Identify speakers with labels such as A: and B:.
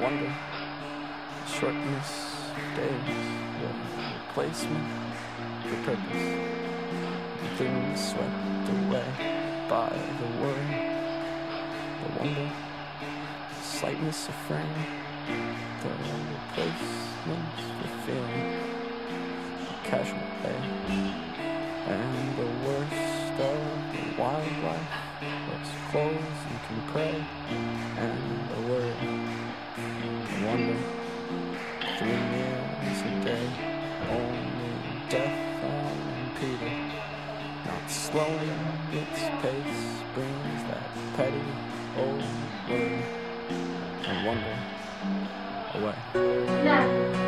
A: wonder, shortness, days, replacement for purpose. Things swept away by the worry, the wonder, the slightness of frame, the replacements for feeling, casual pay, and the worst of the wildlife let's you can pray. Slowing its pace brings that petty old worry and wonder away.
B: لا